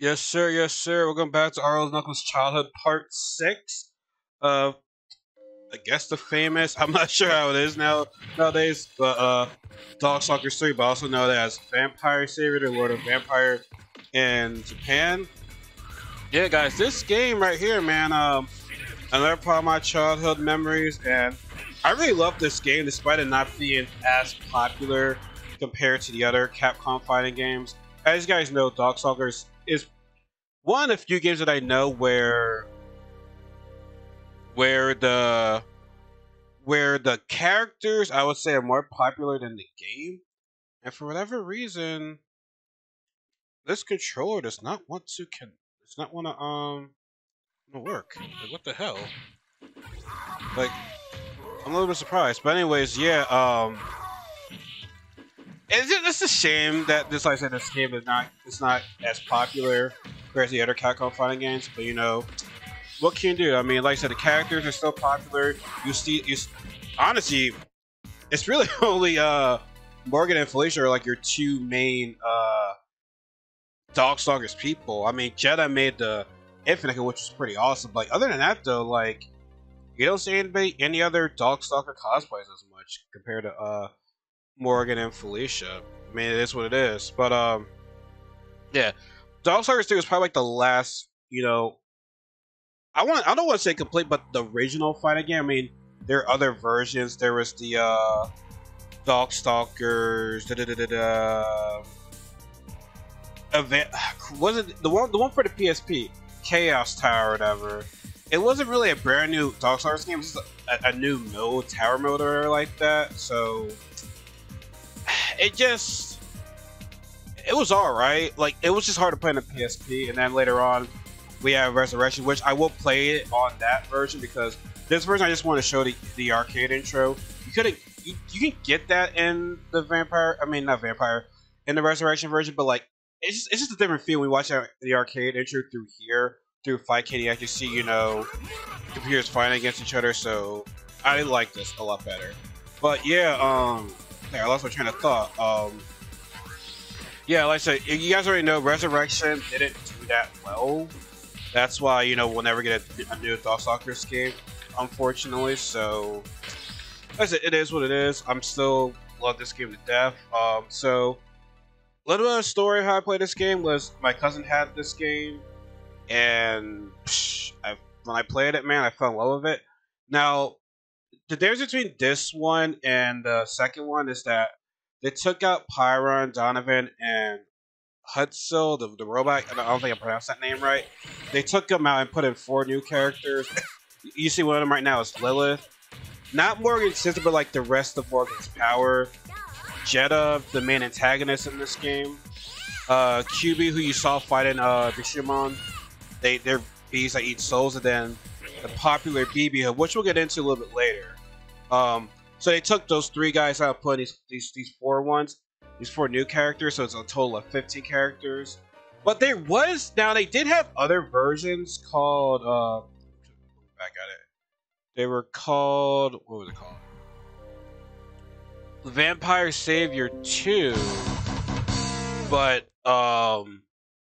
Yes, sir. Yes, sir. Welcome back to Arlo Knuckles Childhood Part Six. Of, I guess the famous. I'm not sure how it is now nowadays, but uh, Darkstalkers Three, but also known as Vampire Savior, the Lord of Vampire in Japan. Yeah, guys, this game right here, man. Um, another part of my childhood memories, and I really love this game despite it not being as popular compared to the other Capcom fighting games. As you guys know, Darkstalkers is one of the few games that I know where where the where the characters I would say are more popular than the game. And for whatever reason, this controller does not want to can does not want to um work. Like, what the hell? Like I'm a little bit surprised. But anyways, yeah, um it's, it's a shame that this, like I said, this game is not it's not as popular compared to the other Capcom fighting games. But you know, what can you do? I mean, like I said, the characters are still popular. You see, you honestly, it's really only uh Morgan and Felicia are like your two main uh Darkstalkers people. I mean, Jedah made the Infinite, which was pretty awesome. Like other than that, though, like you don't see anybody any other Darkstalker cosplays as much compared to uh Morgan and Felicia. I mean, it is what it is. But um, yeah, Darkstalkers 2 is probably like the last, you know, I want I don't want to say complete, but the original fighting game. I mean, there are other versions. There was the uh, Darkstalkers. Da, da, da, da, event was it the one the one for the PSP Chaos Tower or whatever. It wasn't really a brand new Darkstalkers game. It was just a, a new mode, tower mode or like that. So it just it was all right. Like it was just hard to play on the PSP, and then later on we have Resurrection, which I will play it on that version because this version I just want to show the, the arcade intro. You couldn't you, you can get that in the Vampire. I mean not Vampire in the Resurrection version, but like it's just, it's just a different feel we watch the arcade intro through here through Fightcade. You actually see you know computers fighting against each other. So I like this a lot better. But yeah, um there. I lost my train of thought. Um, yeah, like I said, you guys already know Resurrection didn't do that well. That's why you know we'll never get a, a new Darkstalkers game, unfortunately. So, like I said, it is what it is. I'm still love this game to death. Um, so, a little bit of story how I played this game was my cousin had this game, and psh, I, when I played it, man, I fell in love with it. Now, the difference between this one and the second one is that they took out Pyron, Donovan, and Hutzel, the, the robot. I don't think I pronounced that name right. They took them out and put in four new characters. you see one of them right now is Lilith. Not Morgan's sister, but like the rest of Morgan's power. Jedah, the main antagonist in this game. Uh, Q-Bee, who you saw fighting uh, Shimon. They, they're bees that eat souls, and then the popular BB, which we'll get into a little bit later. Um, so they took those three guys out, put these, these these four ones, these four new characters, so it's a total of 15 characters. But there was now they did have other versions called uh, back at it. They were called what was it called? Vampire Savior 2. But um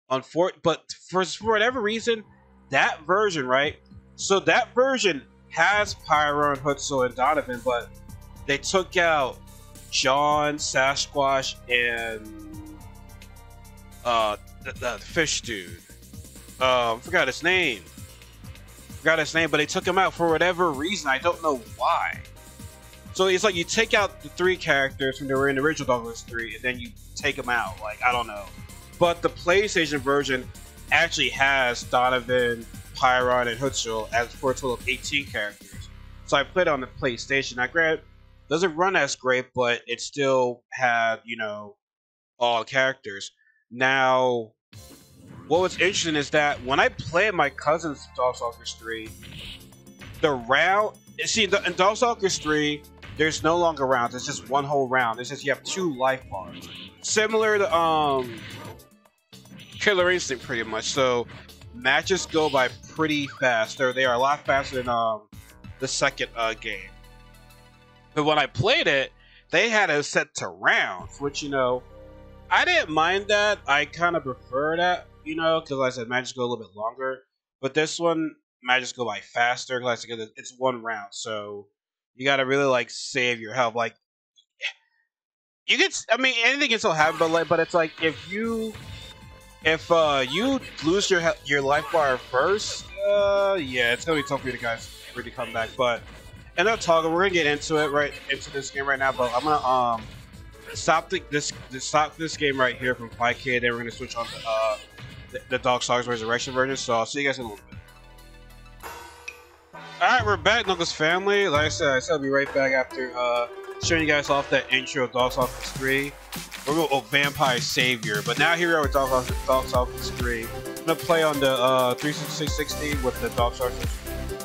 unfor- but for, for whatever reason, that version, right? So that version has Pyro and Hutzel and Donovan, but they took out John, Sasquatch, and uh, the, the fish dude. Um, forgot his name. Forgot his name, but they took him out for whatever reason. I don't know why. So it's like you take out the three characters from the original Douglas 3, and then you take them out. Like, I don't know. But the PlayStation version actually has Donovan, Pyron, and Hutzel as for a total of 18 characters. So I played on the PlayStation. I grab doesn't run as great, but it still had you know all characters. Now, what was interesting is that when I played my cousin's Darkstalkers 3, the round see in Darkstalkers 3, there's no longer rounds. It's just one whole round. It's just you have two life bars, similar to um Killer Instinct, pretty much. So matches go by pretty fast. They're they are a lot faster than um the second uh, game. But when I played it, they had it set to rounds, which you know, I didn't mind that. I kind of prefer that you know, because like I said matches go a little bit longer. But this one matches go by faster because it's one round, so you got to really like save your health. Like you get, I mean, anything can still happen, but like, but it's like if you if uh you lose your your life bar first, uh yeah, it's gonna be tough for you guys you to come back. But enough talking. We're gonna get into it right into this game right now. But I'm gonna um stop the, this stop this game right here from Fightcade. Then we're gonna switch on to uh the, the Darkstalkers Resurrection version. So I'll see you guys in a little bit. Alright, we're back, Knuckles family. Like I said, I said I'll be right back after uh, showing you guys off that intro of Darkstalkers 3. We're gonna oh, Vampire Savior. But now here we are with Dog Darkstalkers 3. I'm to play on the uh, 360 with the Dog Darkstalkers,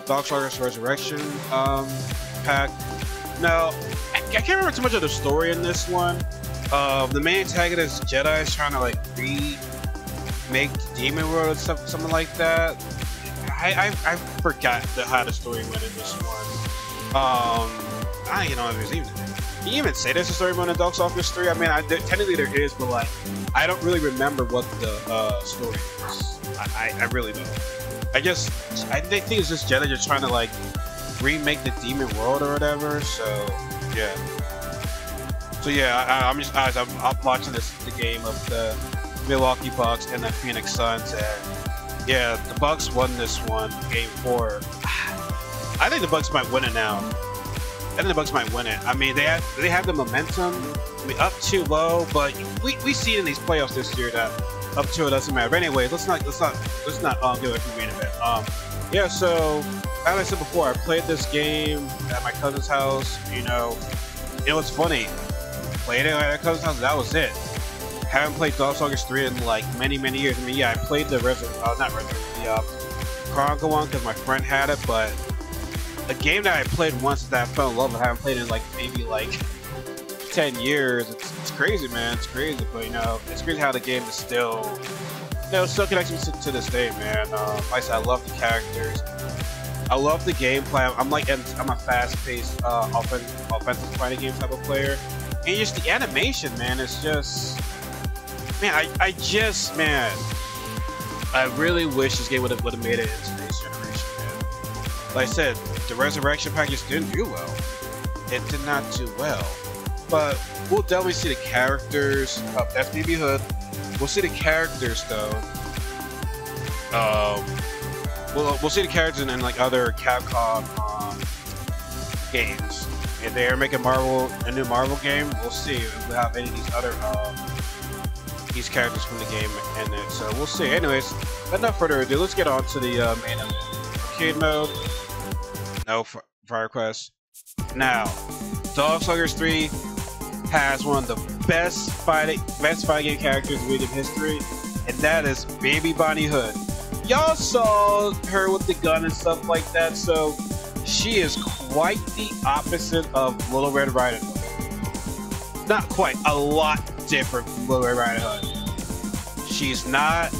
Darkstalkers Resurrection um, pack. Now, I, I, can't remember too much of the story in this one. Uh, the main antagonist, Jedah, is trying to like remake the Demon World or stuff, something like that. I, I, I forgot the, how the story went in this one. Um, I don't even know if there's even. Can you even say there's a story mode in Darkstalkers 3? I mean, I, there, technically there is, but like, I don't really remember what the uh, story is. I, I, I really don't. I just, I think it's just Jedah just trying to like remake the Demon World or whatever. So, yeah. So yeah, I, am just guys, I'm, I'm watching this the game of the Milwaukee Bucks and the Phoenix Suns, and yeah, the Bucks won this one, game four. I think the Bucks might win it now. I think the Bucks might win it. I mean, they have they have the momentum. I mean, up too low, but we we see in these playoffs this year that up to it doesn't matter. But anyway, let's not let's not let's not um, get away from main event. Um, yeah. So as I said before, I played this game at my cousin's house. You know, it was funny. Played it at my cousin's house. That was it haven't played Darkstalkers 3 in like many, many years. I mean, yeah, I played the Resur uh, not Resur the uh, Chronicle one because my friend had it, but a game that I played once that I fell in love with, I haven't played in like maybe like 10 years. It's, it's crazy, man. It's crazy, but you know, it's crazy how the game is still, you know, still connects me to, to this day, man. Um, like I said, I love the characters. I love the gameplay. I'm like, I'm a fast-paced uh, offensive, offensive fighting game type of player. And just the animation, man, it's just Man, I, I just, man, I really wish this game would have would have made it into this generation, man. Like I said, the Resurrection package didn't do well. It did not do well. But we'll definitely see the characters. Uh, that's Hood. We'll see the characters though. Um, we'll we'll see the characters in, like other Capcom um, games. If they're making Marvel a new Marvel game, we'll see if we have any of these other um, these characters from the game in it. So we'll see. Anyways, enough further ado, let's get on to the uh, main arcade mode. No Fire Quest. Now, Darkstalkers 3 has one of the best fighting, best fighting game characters in video history, and that is Baby Bonnie Hood. Y'all saw her with the gun and stuff like that, so she is quite the opposite of Little Red Riding Hood. Not quite, a lot different from Little Red Riding Hood. She's not.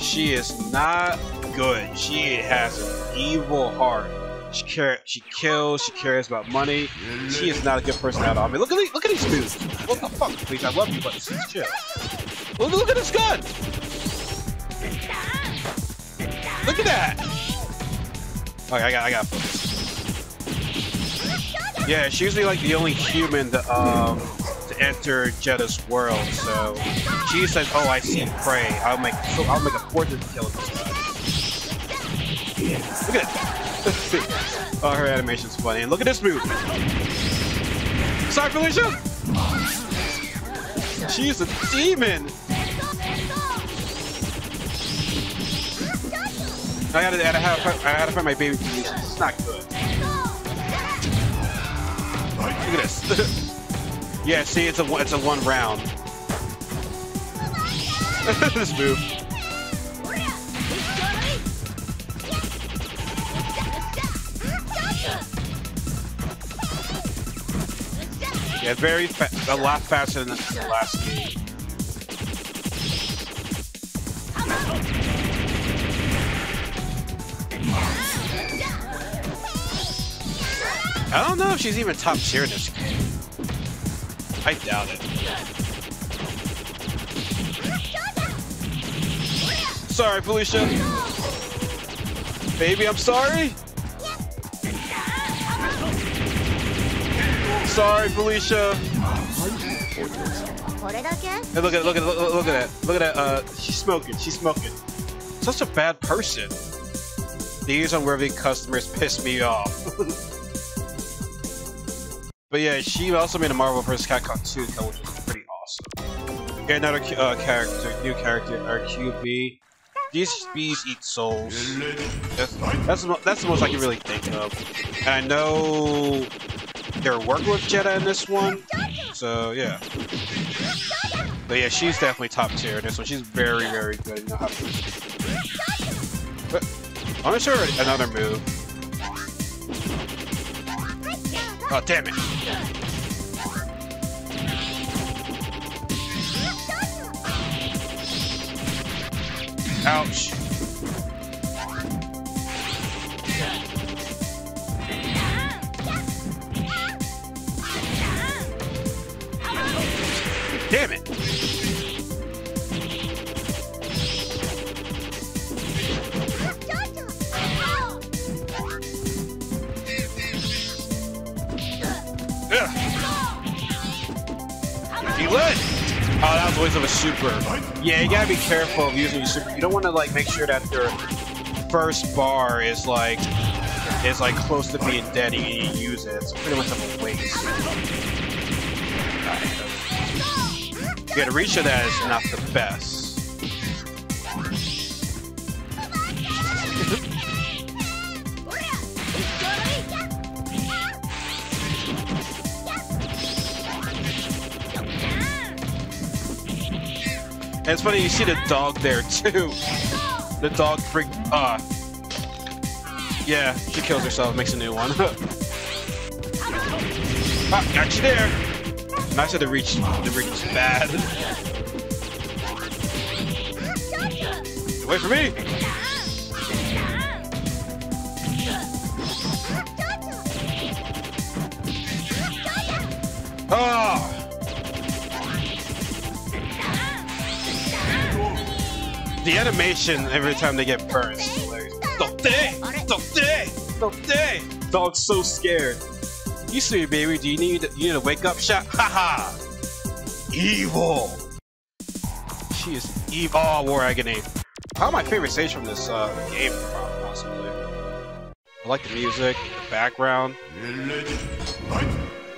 She is not good. She has an evil heart. She care. She kills. She cares about money. She is not a good person at all. I mean, look at these, look at these dudes. What the fuck, please? I love you, but this is chill. Look, look at this gun. Look at that. Okay, I got. I got. Yeah, she's usually like the only human that um to enter Jedah's world. So she says, "Oh, I see prey. I'll make so I'll make a fortune to kill this guy." Look at it. Oh, her animation's funny. And look at this move. Sorry, Felicia. She's a demon. I gotta, I gotta, I gotta find my baby Felicia. It's not good. Look at this. Yeah, see, it's a it's a one round. this move. Yeah, very a lot faster than the last game. I don't know if she's even top tier in this game. I doubt it. sorry, Felicia. Baby, I'm sorry. Sorry, Felicia. Hey, look at look at look, look at that. Look at that. Uh, she's smoking. She's smoking. Such a bad person. These unworthy customers piss me off. but yeah, she also made a Marvel vs. Capcom 2, which was pretty awesome. Get another uh, character, new character, RQB. These bees eat souls. That's, that's, that's the most I can really think of. And I know they're working with Jedah in this one, so yeah. But yeah, she's definitely top tier in this one. She's very, very good. You know how to... But I'm gonna show her another move. Oh, damn it. Ouch. Damn it! He lit! Oh, that was always of a super. Yeah, you gotta be careful of using your super. You don't want to like make sure that their first bar is like is like close to being dead and you use it. It's pretty much a waste. Yeah, the reach of that is not the best. And it's funny, you see the dog there too. The dog freak. Ah. Uh, yeah, she kills herself, makes a new one. ah, got you there. Nice that the reach, the reach is bad. Wait for me. Oh. The animation every time they get burned is hilarious. Don't Don't Don't Dog's so scared. You see, baby, do you need you need a wake up shot? Haha! Evil! She is evil. Oh, War Agony. Probably my favorite stage from this uh, game, possibly. I like the music, the background.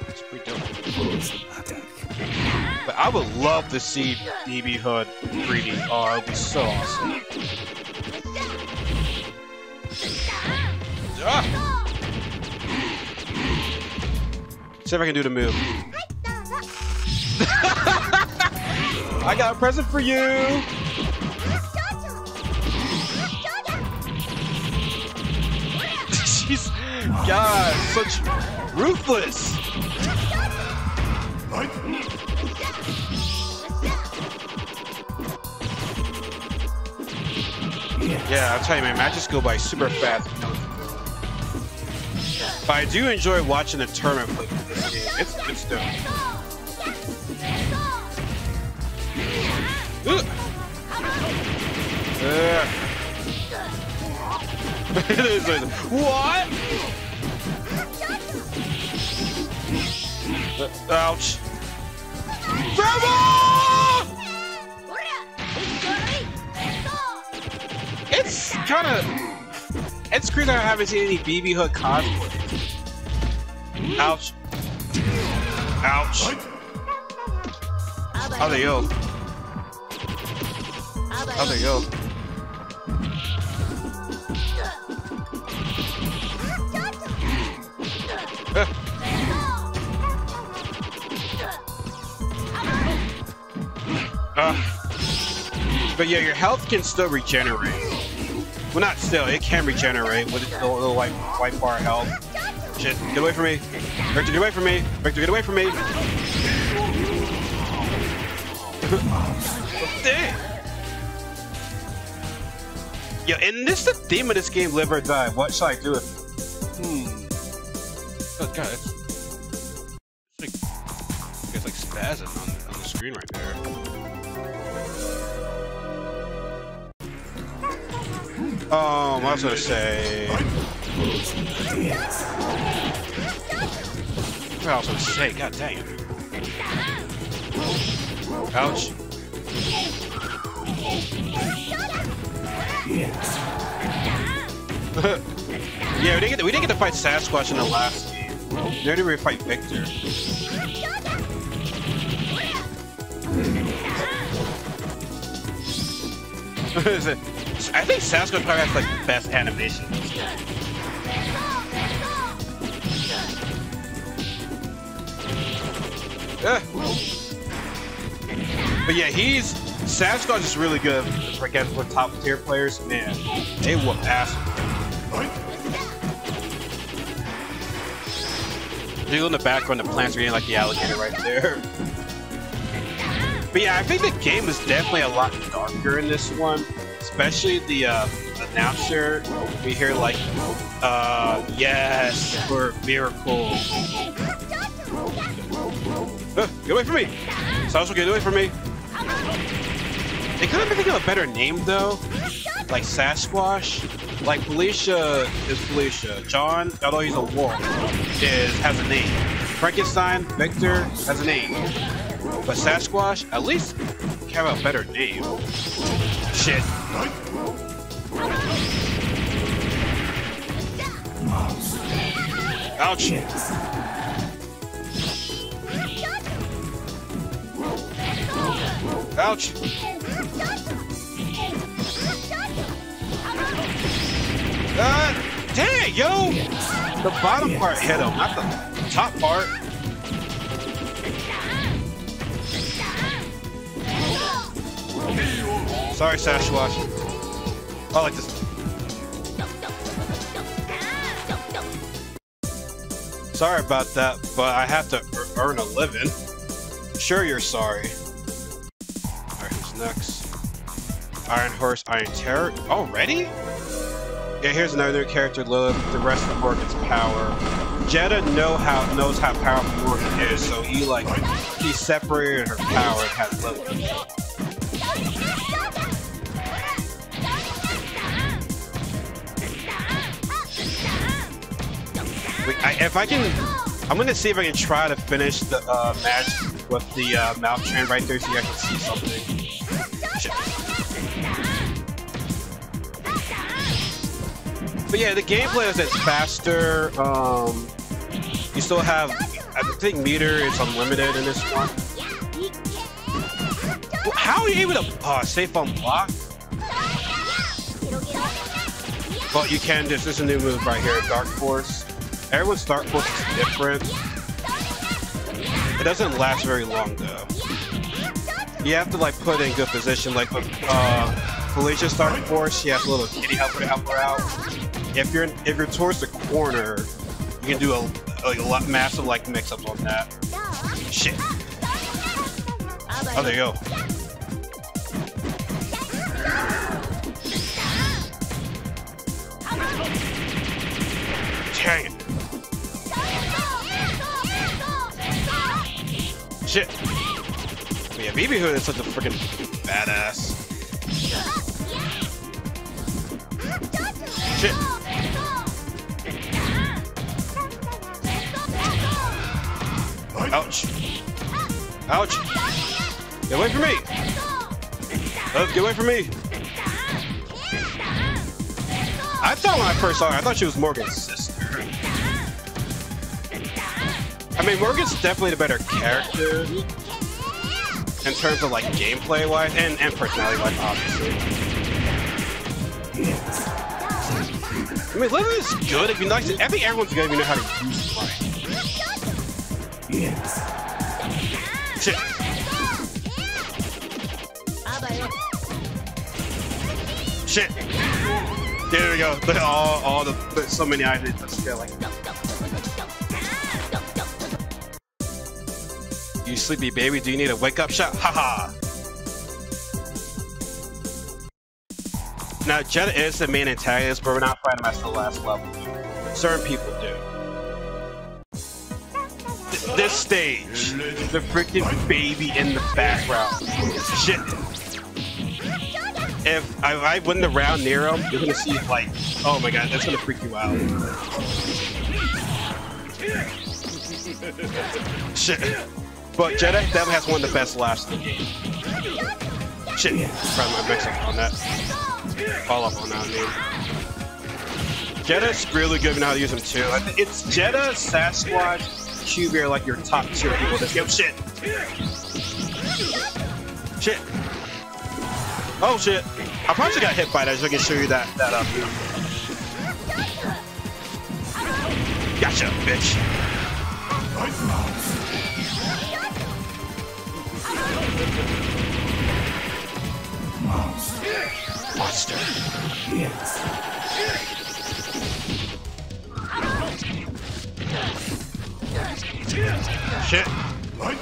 It's pretty dope. But I would love to see BB Hood 3D. Oh, it would be so awesome. Ah! See if I can do the move. I got a present for you! She's, God, such ruthless! Yeah, I'll tell you, man, matches go by super fast. But I do enjoy watching the tournament play game. It's, it's dope. what? Uh, ouch. Bravo! It's kind of... It's crazy I haven't seen any BB Hood cosplay. Ouch. Ouch. How they go? How they go? uh, but yeah, your health can still regenerate. Well, not still. It can regenerate with the little white white bar health. Shit, get away from me. Victor, get away from me. Victor, get away from me. Damn. Yo, and this is the theme of this game, live or die. What shall I do Hmm. Oh god, it's, it's like it's like spazzing on, on the screen right there. Oh, I was gonna say. What else was I? God dang it. Ouch. yeah, we didn't, get to, we didn't get to fight Sasquatch in the last game. We didn't really fight Victor. I think Sasquatch probably has like the best animation. Uh. But yeah, he's Sasquatch is really good against with top tier players. Man, they whoop ass. You in the background, the plants are eating like the alligator right there. But yeah, I think the game is definitely a lot darker in this one, especially the uh, announcer. We hear like, uh, yes, for miracle. Get away from me! Sasha, get away from me! They could have been thinking of a better name though, like Sasquatch. Like Felicia is Felicia. John, although he's a wolf, is has a name. Frankenstein, Victor has a name. But Sasquatch, at least have a better name. Shit. Ouch. Ouch. Uh, dang, yo! The bottom part hit him, not the top part. Sorry, Sasquatch. I like this. Sorry about that, but I have to earn a living. Sure, you're sorry. Iron Horse, Iron Terror. Already? Yeah, here's another character, Lilith. The rest of Morgan's power. Jedah know how knows how powerful Morgan is, so he like he separated her power and had Lilith. I, if I can, I'm gonna see if I can try to finish the uh, match with the uh, mouth train right there, so you guys can see something. Shit. But yeah, the gameplay is it's faster. Um, you still have, I think meter is unlimited in this one. How are you able to uh, safe on block? But you can just, this is a new move right here, Dark Force. Everyone's Dark Force is different. It doesn't last very long though. You have to like put in good position, like with uh, Felicia's Dark Force, she has a little kitty helper to help her out. If you're if you're towards the corner, you can do a, a, a massive like mix-up on that. Shit. Oh, there you go. Dang it. Shit. But yeah, BB Hood is such a freaking badass. Shit. Ouch. Ouch. Get away from me. Oh, get away from me. I thought when I first saw her, I thought she was Morgan's sister. I mean, Morgan's definitely the better character in terms of like gameplay wise and, and personality wise, obviously. I mean, Lily is good. It'd be nice. I think everyone's gonna know how to use Shit. There we go. look All, all the, so many items. Let's go. You sleepy baby, do you need a wake up shot? Haha! Now, Jedah is the main antagonist, but we're not fighting him at the last level. Certain people do. this stage, the freaking baby in the background. Shit. If I, I win the round near him, you're gonna see like, oh my god, that's gonna freak you out. Shit. But Jedah definitely has one of the best laughs in the game. Shit. Probably my up on that. Fall up on that name. Jedah's really good in how to use him too. It's Jedah, Sasquatch, are like your top tier people. Shit. Shit. Oh shit. I probably got hit by that so I can show you that that up. Gotcha, bitch. Monster. Yes. Shit. Uh,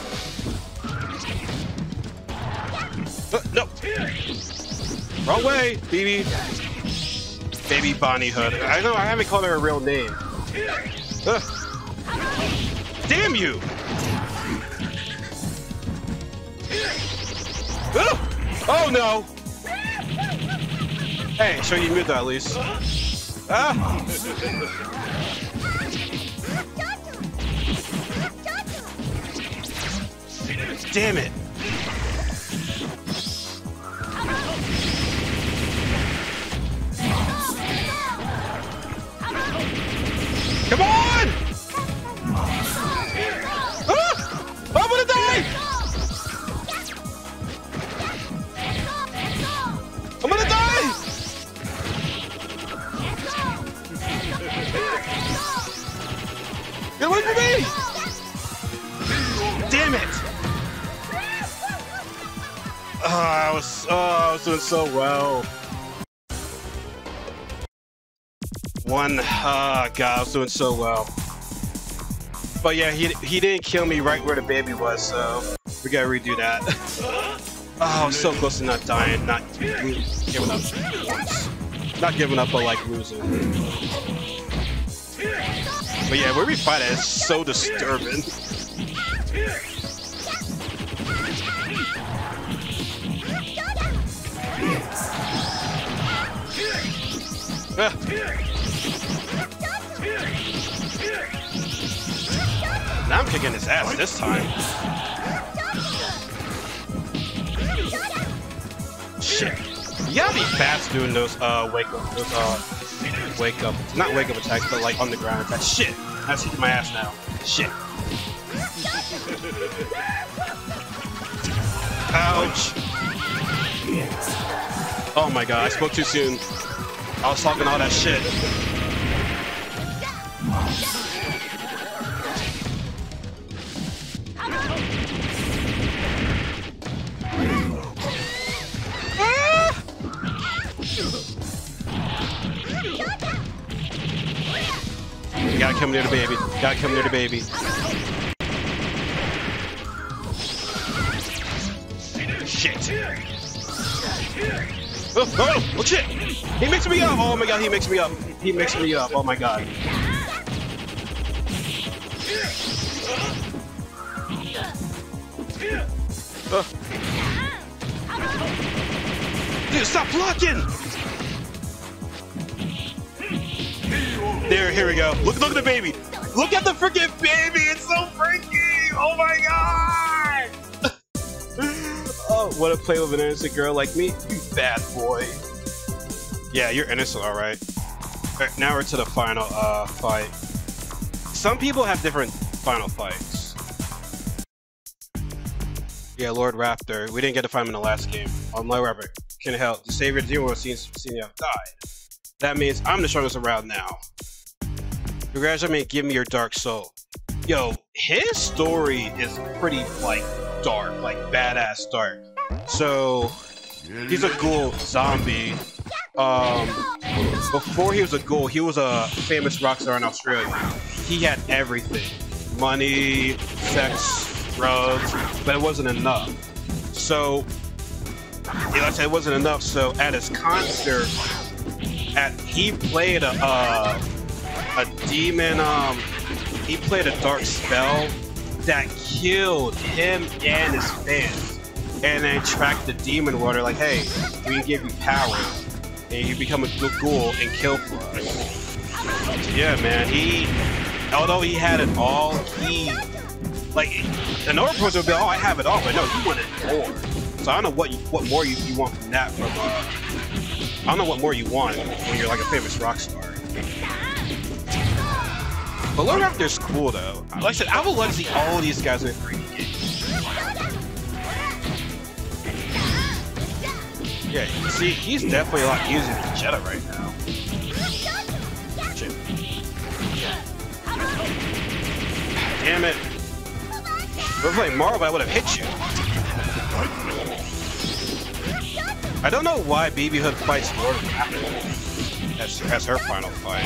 no. Wrong way, BB. Baby Bonnie Hood. I know I haven't called her a real name. Uh. Damn you! Uh. Oh no! Hey, show you mid though at least. Ah! Damn it! Come on! Ah! I'm gonna die! I'm gonna die! Get away from me! Damn it! Oh, I was, oh, I was doing so well. Ah, oh, God, I was doing so well. But yeah, he, he didn't kill me right where the baby was, so we gotta redo that. oh, I was so close to not dying, not giving up once. Not giving up, but like losing. But yeah, where we fight at is so disturbing. Ah. I'm kicking his ass this time. Shit. Gotta be fast doing those uh wake up those uh wake up not wake up attacks but like on the ground attacks. Shit! That's kicking my ass now. Shit. Ouch. Oh my god, I spoke too soon. I was talking all that shit. Near the baby. Gotta come near the baby. Shit. Oh, oh, oh shit! He mixed me up! Oh my god, he mixed me up. He mixed me up. Oh my god. Uh. Dude, stop blocking! There, here we go. Look, look at the baby. Look at the freaking baby. It's so freaky. Oh my god. oh, what a play with an innocent girl like me. You bad boy. Yeah, you're innocent, all right. All right now we're to the final uh, fight. Some people have different final fights. Yeah, Lord Raptor. We didn't get to find him in the last game. On my Raptor. Can help. The savior of the was seen, seen have died. That means I'm the strongest around now. Congratulations, give me your dark soul. Yo, his story is pretty like dark, like badass dark. So he's a ghoul zombie. Um, before he was a ghoul, he was a famous rock star in Australia. He had everything: money, sex, drugs, but it wasn't enough. So, like it wasn't enough. So at his concert, at he played a. Uh, a demon, um, he played a dark spell that killed him and his fans. and then track the demon water. Like, hey, we can give you power, and you become a good ghoul and kill for us. Yeah, man. He, although he had it all, he like the normal person would be, oh, I have it all, but no, he wanted more. So I don't know what you, what more you, you want from that. From uh, I don't know what more you want when you're like a famous rock star. But Lord Raptor's cool though. Like I said, I see all these guys 3D games. Yeah, see, he's definitely a lot easier Jedah right now. Damn it. If we're playing Marvel, I would have hit you. I don't know why BB Hood fights Lord Raptor as, as her final fight.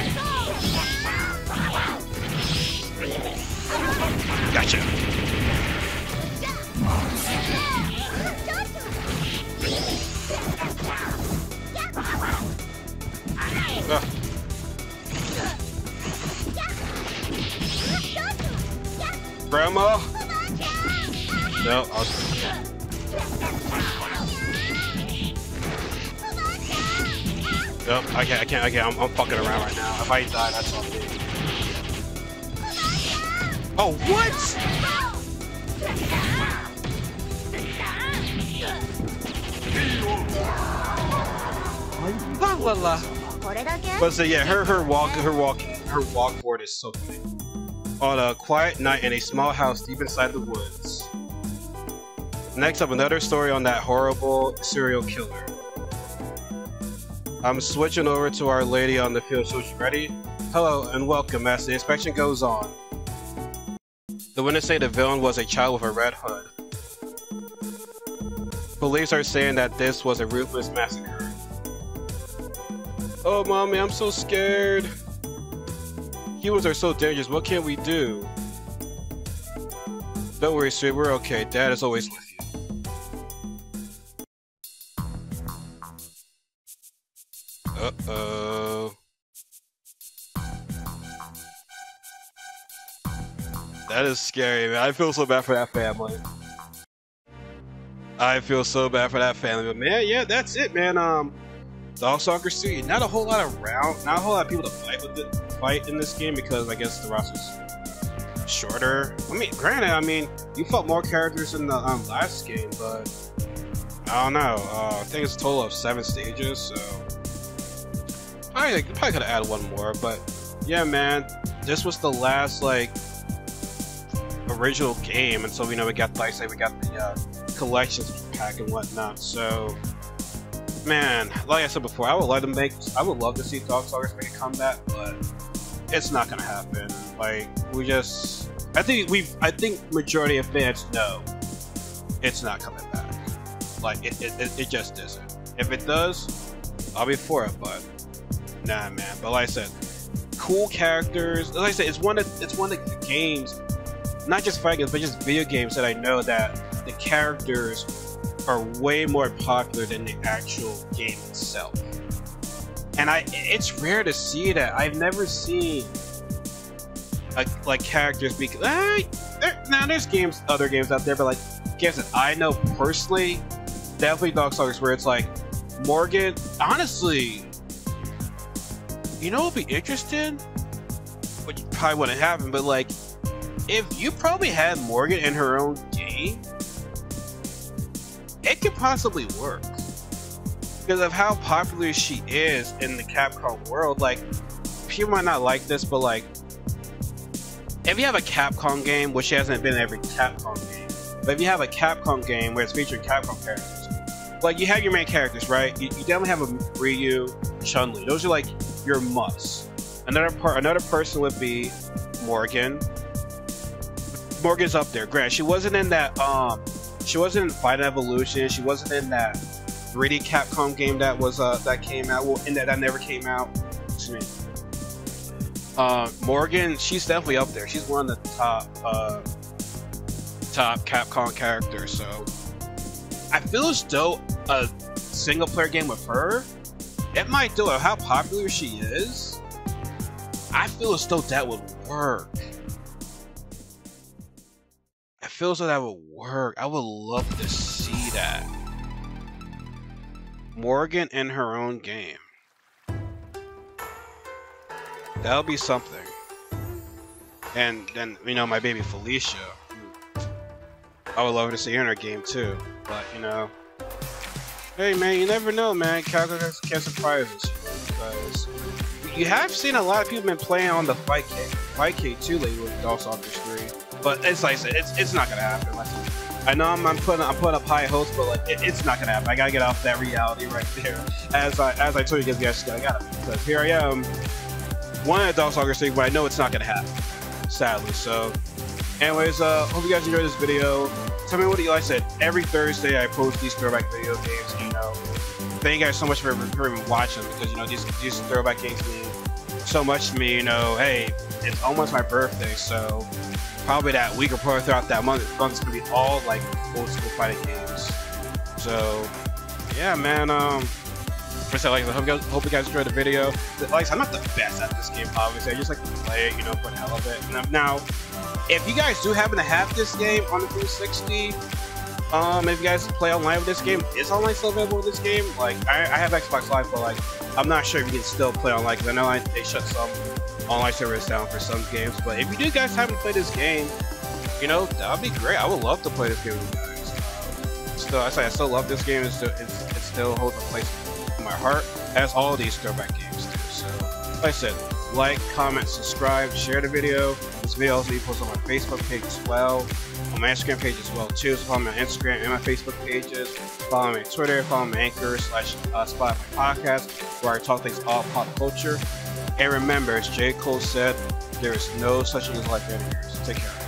Gotcha. Ugh. Grandma? No, I'll... Nope, I can't, I can't, I can't, I'm, I'm fucking around right now. If I die, that's on me. Oh, what? La la la. But so yeah, her her walk her walk her walk board is so funny. On a quiet night in a small house deep inside the woods. Next up, another story on that horrible serial killer. I'm switching over to Our Lady on the field, so you ready? Hello and welcome as the inspection goes on. The witnesses say the villain was a child with a red hood. Police are saying that this was a ruthless massacre. Oh, mommy, I'm so scared. Humans are so dangerous. What can we do? Don't worry, sweet. We're okay. Dad is always with That is scary, man. I feel so bad for that family. I feel so bad for that family, but man, yeah, that's it, man. Um, soccer 3, not a whole lot of round, not a whole lot of people to fight with it, fight in this game because I guess the roster's shorter. I mean, granted, I mean, you fought more characters in the um, last game, but I don't know. Uh, I think it's a total of seven stages, so I probably could have added one more, but yeah, man, this was the last like original game, and so you know we got like say we got the uh, collections pack and whatnot. So, man, like I said before, I would love to make, I would love to see Darkstalkers make a comeback, but it's not gonna happen. Like we just, I think we, I think majority of fans know it's not coming back. Like it, it, it, it just isn't. If it does, I'll be for it, but nah, man. But like I said, cool characters. Like I said, it's one of it's one of the games not just fighting games, but just video games that I know that the characters are way more popular than the actual game itself. And I, it's rare to see that. I've never seen a, like characters be. Uh, there, now there's games, other games out there, but like games that I know personally, definitely Darkstalkers, where it's like Morgan. Honestly, you know, would be interesting, but probably wouldn't happen. But like if you probably had Morgan in her own game, it could possibly work. Because of how popular she is in the Capcom world, like, people might not like this, but like, if you have a Capcom game, which she hasn't been in every Capcom game, but if you have a Capcom game where it's featuring Capcom characters, like you have your main characters, right? You, you definitely have a Ryu, Chun Li. Those are like your musts. Another part, another person would be Morgan, Morrigan's up there. Grant, she wasn't in that. Um, she wasn't in Fight Evolution. She wasn't in that 3D Capcom game that was uh that came out. Well, in that that never came out. Excuse me. Uh, Morgan, she's definitely up there. She's one of the top uh, top Capcom characters. So I feel as though a single player game with her, it might do it. How popular she is, I feel as though that would work. Feel so that would work. I would love to see that. Morrigan in her own game. That'll be something. And then, you know, my baby Felicia. I would love to see her in her game too. But, you know. Hey man, you never know, man. Calculus can surprise us. Because you have seen a lot of people been playing on the Fightcade. Fight K too lately with Darkstalkers 3. But it's like I said, it's, it's not gonna happen. Like, I know I'm, I'm putting I'm putting up high hopes, but like it, it's not gonna happen. I gotta get off that reality right there. As I as I told you guys yesterday, I gotta because here I am, one at Darkstalkers 3, but I know it's not gonna happen. Sadly, so. Anyways, uh, hope you guys enjoyed this video. Tell me what you like. I said every Thursday I post these throwback video games. You know, thank you guys so much for, for even watching because you know these these throwback games mean so much to me. You know, hey, it's almost my birthday, so probably that week or probably throughout that month, it's gonna be all like old school fighting games. So yeah, man. Um, first I like I hope you, guys, hope you guys enjoyed the video. Like I'm not the best at this game, obviously. I just like to play it, you know, for the hell of it. And now, if you guys do happen to have this game on the 360, um, if you guys play online with this game, is online still available with this game? Like, I, I have Xbox Live, but like, I'm not sure if you can still play online because I know I, they shut some online servers down for some games. But if you do guys haven't played this game, you know, that would be great. I would love to play this game with you guys. Still, I say I still love this game. It's, it still holds a place in my heart, as all these throwback games do. So, like I said, like, comment, subscribe, share the video. This video also be posted on my Facebook page as well, on my Instagram page as well too. So follow me on Instagram and my Facebook pages. Follow me on Twitter. Follow me on Anchor slash uh, Spotify podcast, where I talk things all pop culture. And remember, as J. Cole said, there is no such thing as life years. Take care.